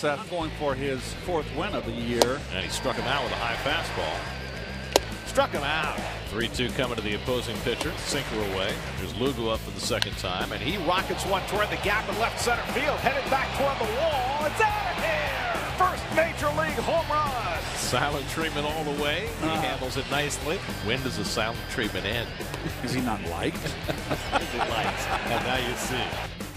Forsythe going for his fourth win of the year. And he struck him out with a high fastball. Struck him out. 3-2 coming to the opposing pitcher. Sinker away. There's Lugo up for the second time. And he rockets one toward the gap in left center field. Headed back toward the wall. It's out of here. First major league home run. Silent treatment all the way. He uh. handles it nicely. When does the silent treatment end? Is he not liked? Is he liked? and now you see.